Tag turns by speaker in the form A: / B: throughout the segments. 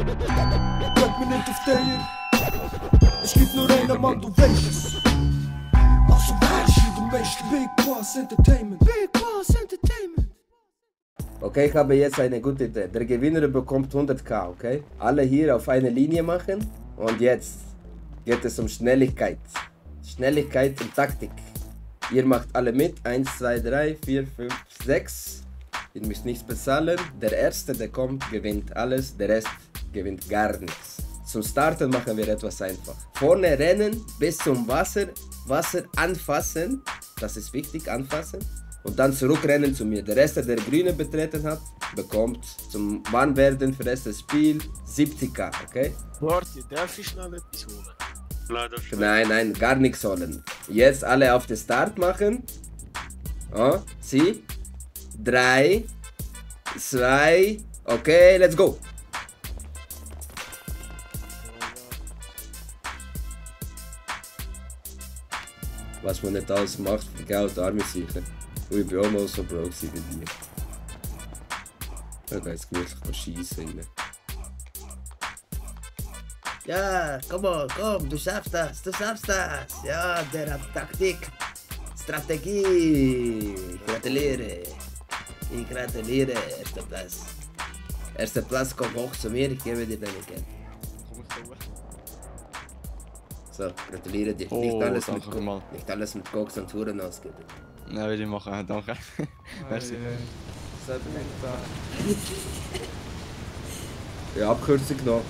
A: Könnt mir nicht auf den Es gibt nur einen Mann, du weißt es. Also ist hier der Meister? Big Boss Entertainment. Big Boss Entertainment.
B: Okay, ich habe jetzt eine gute Idee. Der Gewinner bekommt 100k, okay? Alle hier auf eine Linie machen. Und jetzt geht es um Schnelligkeit. Schnelligkeit und Taktik. Ihr macht alle mit. 1, 2, 3, 4, 5, 6. Ihr müsst nichts bezahlen. Der Erste, der kommt, gewinnt alles. Der Rest gewinnt gar nichts. Zum Starten machen wir etwas einfach. Vorne rennen bis zum Wasser. Wasser anfassen. Das ist wichtig, anfassen. Und dann zurückrennen zu mir. Der Rest, der Grüne betreten hat, bekommt zum Warmwerden für das Spiel 70k, okay?
C: Warte, darf ich schnell etwas holen?
B: Nein, nein, gar nichts holen. Jetzt alle auf den Start machen. Oh, sie. Drei, zwei, okay, let's go. Was man nicht alles macht für Geld, arme sicher. Und ich bin auch mal so broke wie dir. Da geht's gemütlich schießen rein.
D: Ja, komm on, komm, du schaffst das, du schaffst das. Ja, der hat Taktik, Strategie. Ich gratuliere. Ich gratuliere, erster Platz. Erster Platz, komm hoch zu mir, ich gebe dir deine Geld.
E: Komm ich da hoch?
B: So, gratuliere dir.
E: Oh,
B: nicht, alles mit
E: vielmals.
B: nicht alles mit Koks und Touren ausgeben.
E: Ja, will ich machen, danke. Merci.
F: Selber nicht da.
B: Ja, Abkürzung noch.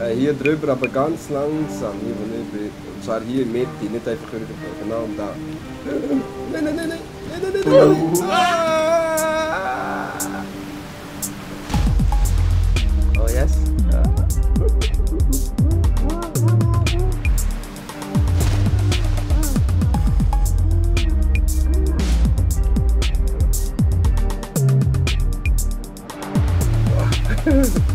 B: Äh, hier drüber, aber ganz langsam, hier wo ich bin. Und zwar hier in der Mitte, nicht einfach über genau und da. Nein, nein, nein, nein, nein, nein, nein, nein, nein. Dude.